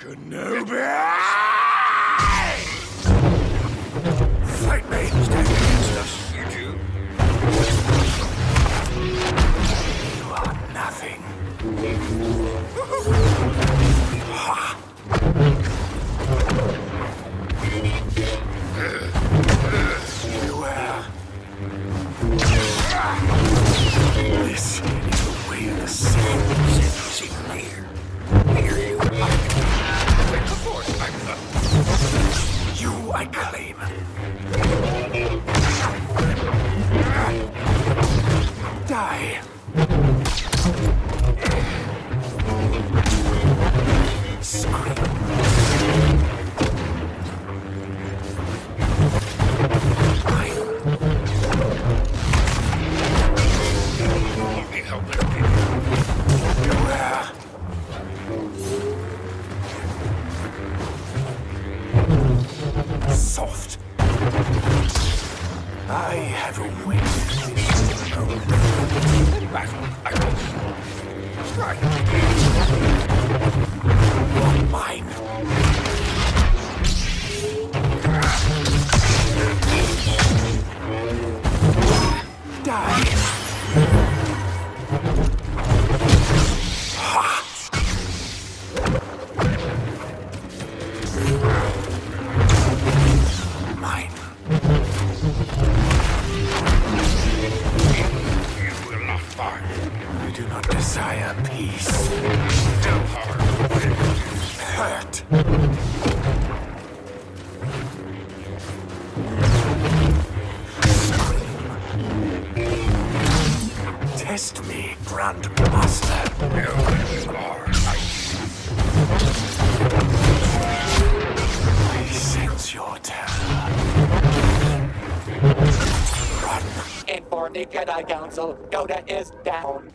Kenobi! Fight me! Stand against us, you two. You are nothing. Ha! Beware. This is the way of the sea. Here. Here Soft. I have a way. Desire peace. Hurt. Test me, Grandmaster. You are I sense your terror. Run. Inform the Jedi Council. Yoda is down.